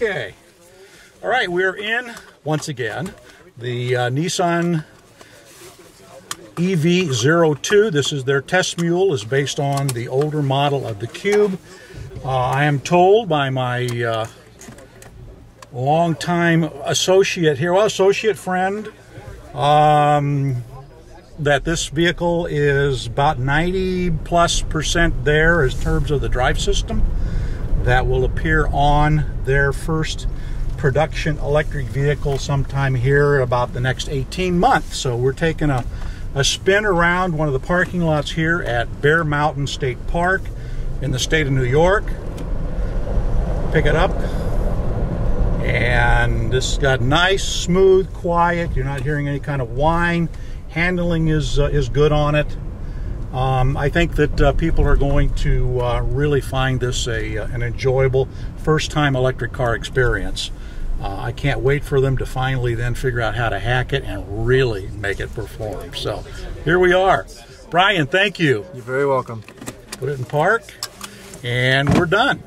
Okay. All right, we're in once again the uh, Nissan EV02. This is their test mule, is based on the older model of the Cube. Uh, I am told by my uh, longtime associate here, well, associate friend, um, that this vehicle is about 90 plus percent there in terms of the drive system that will appear on their first production electric vehicle sometime here about the next 18 months. So we're taking a, a spin around one of the parking lots here at Bear Mountain State Park in the state of New York. Pick it up. And this got nice, smooth, quiet. You're not hearing any kind of whine. Handling is, uh, is good on it. Um, I think that uh, people are going to uh, really find this a, uh, an enjoyable first time electric car experience. Uh, I can't wait for them to finally then figure out how to hack it and really make it perform. So here we are. Brian, thank you. You're very welcome. Put it in park, and we're done.